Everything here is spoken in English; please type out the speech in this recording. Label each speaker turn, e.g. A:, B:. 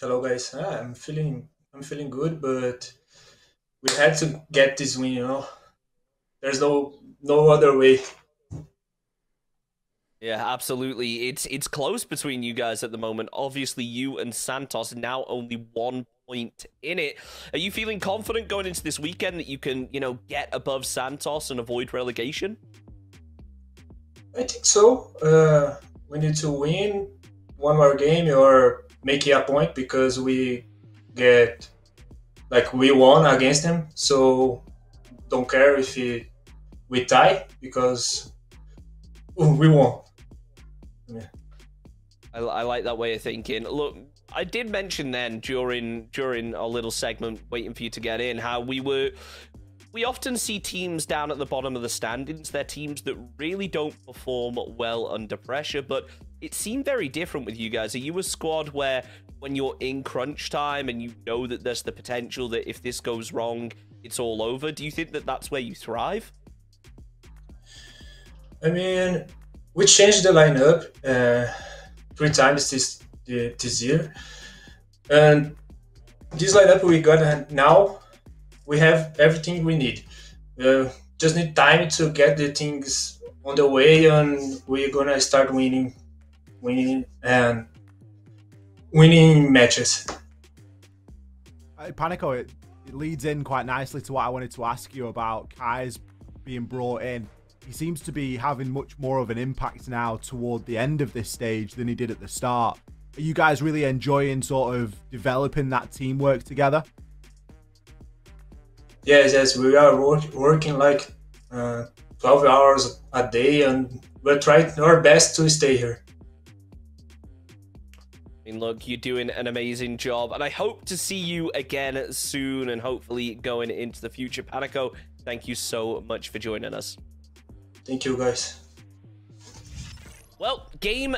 A: Hello, guys. Ah, I'm feeling I'm feeling good, but we had to get this win. You know, there's no no other way.
B: Yeah, absolutely. It's it's close between you guys at the moment. Obviously, you and Santos now only one point in it. Are you feeling confident going into this weekend that you can, you know, get above Santos and avoid relegation?
A: I think so. Uh, we need to win one more game or make it a point because we get like we won against them. So don't care if we, tie because we won.
B: Yeah. I, I like that way of thinking. Look, I did mention then during during our little segment, waiting for you to get in, how we were. We often see teams down at the bottom of the standings. They're teams that really don't perform well under pressure, but it seemed very different with you guys. Are you a squad where when you're in crunch time and you know that there's the potential that if this goes wrong, it's all over? Do you think that that's where you thrive?
A: I mean, we changed the lineup uh, three times this this year, and this lineup we got now, we have everything we need. Uh, just need time to get the things on the way, and we're gonna start winning, winning and winning matches.
C: Panico, it, it leads in quite nicely to what I wanted to ask you about Kai's being brought in he seems to be having much more of an impact now toward the end of this stage than he did at the start. Are you guys really enjoying sort of developing that teamwork together?
A: Yes, yes, we are work, working like uh, 12 hours a day and we're trying our best to stay here.
B: Mean, look, you're doing an amazing job, and I hope to see you again soon and hopefully going into the future. Panico, thank you so much for joining us.
A: Thank you, guys.
B: Well, game